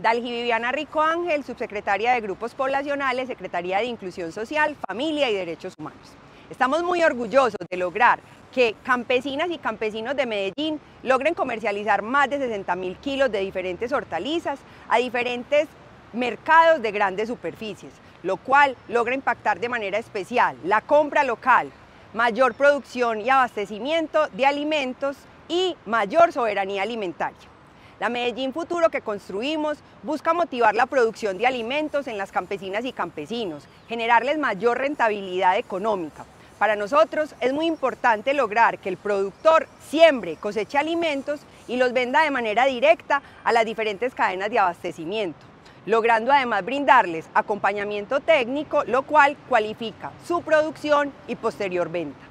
Dalgi Viviana Rico Ángel, subsecretaria de Grupos Poblacionales, Secretaría de Inclusión Social, Familia y Derechos Humanos. Estamos muy orgullosos de lograr que campesinas y campesinos de Medellín logren comercializar más de 60 mil kilos de diferentes hortalizas a diferentes mercados de grandes superficies, lo cual logra impactar de manera especial la compra local, mayor producción y abastecimiento de alimentos y mayor soberanía alimentaria. La Medellín Futuro que construimos busca motivar la producción de alimentos en las campesinas y campesinos, generarles mayor rentabilidad económica. Para nosotros es muy importante lograr que el productor siembre, coseche alimentos y los venda de manera directa a las diferentes cadenas de abastecimiento, logrando además brindarles acompañamiento técnico, lo cual cualifica su producción y posterior venta.